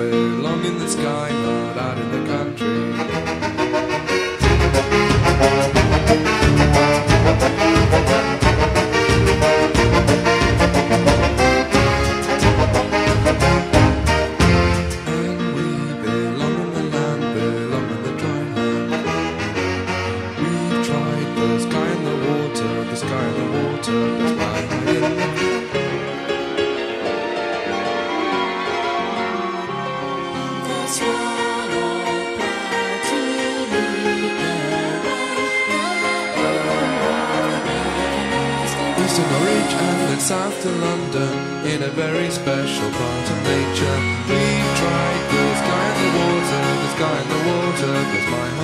belong in the sky, not out in the country. To Norwich and then south to London in a very special part of nature. We've tried the sky and the water, the sky and the water, there's my